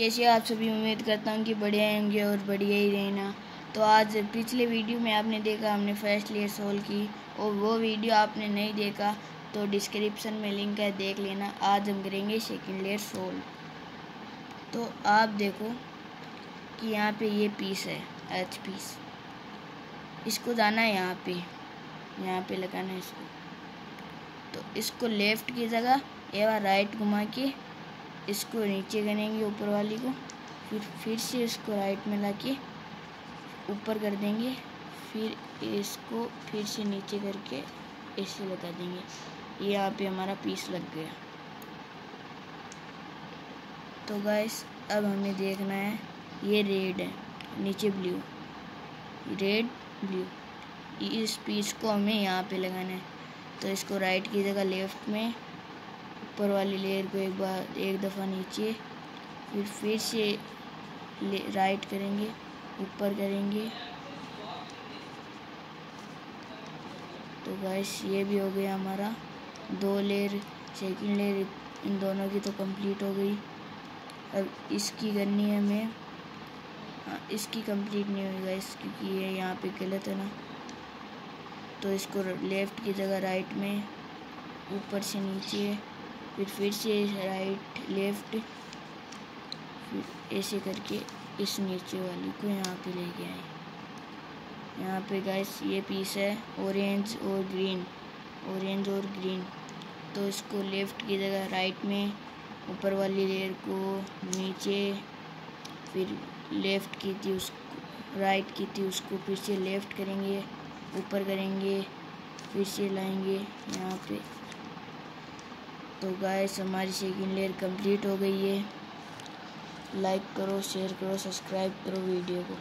कैसे आप सभी उम्मीद करता हूँ कि बढ़िया होंगे और बढ़िया ही रहना। तो आज पिछले वीडियो में आपने देखा, हमने फ़र्स्ट लेयर सोल की और वो वीडियो आपने नहीं देखा तो डिस्क्रिप्शन में लिंक है, देख लेना। आज हम करेंगे सेकेंड लेयर सोल तो आप देखो कि यहाँ पे ये पीस है एच पीस इसको जाना है यहाँ पे यहाँ पे लगाना है इसको। तो इसको लेफ़्ट की जगह या राइट घुमा के इसको नीचे करेंगे ऊपर वाली को, फिर फिर से इसको राइट में ला के ऊपर कर देंगे, फिर इसको फिर से नीचे करके ऐसे लगा देंगे। ये यहाँ पे हमारा पीस लग गया। तो गैस अब हमें देखना है, ये रेड है, नीचे ब्लू रेड ब्लू इस पीस को हमें यहाँ पे लगाना है। तो इसको राइट की जगह लेफ़्ट में ऊपर वाली लेयर को एक बार, एक दफ़ा नीचे, फिर फिर से राइट करेंगे, ऊपर करेंगे। तो गैस ये भी हो गया हमारा दो लेयर सेकंड लेयर इन दोनों की तो कंप्लीट हो गई। अब इसकी करनी है हमें हाँ इसकी कंप्लीट नहीं हुई गैस क्योंकि ये यहाँ पे गलत है ना। तो इसको लेफ़्ट की जगह राइट में, ऊपर से नीचे। फिर फिर से राइट लेफ़्ट फिर ऐसे करके इस नीचे वाली को यहाँ पे लेके आए। यहाँ पे गैस ये पीस है ऑरेंज और ग्रीन ऑरेंज और ग्रीन तो इसको लेफ़्ट की जगह राइट में, ऊपर वाली लेयर को नीचे, फिर लेफ़्ट की थी उसको राइट की थी उसको फिर से लेफ़्ट करेंगे, ऊपर करेंगे, फिर से लाएँगे यहाँ पे। तो गाइस हमारी सेकेंड लेयर कंप्लीट हो गई है। लाइक करो शेयर करो सब्सक्राइब करो वीडियो को।